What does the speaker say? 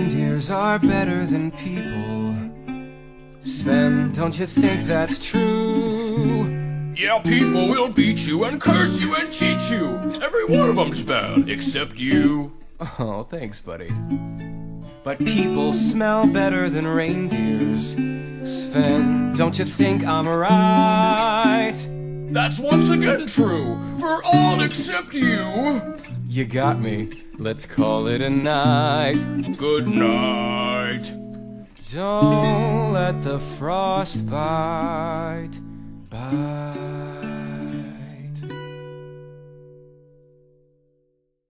Reindeers are better than people. Sven, don't you think that's true? Yeah, people will beat you and curse you and cheat you. Every one of them's bad, except you. Oh, thanks, buddy. But people smell better than reindeers. Sven, don't you think I'm right? That's once again true, for all except you. You got me. Let's call it a night. Good night. Don't let the frostbite.